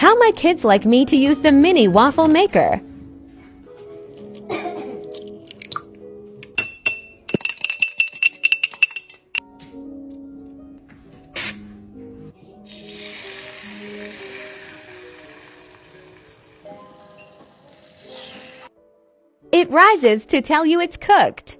How my kids like me to use the mini waffle maker. It rises to tell you it's cooked.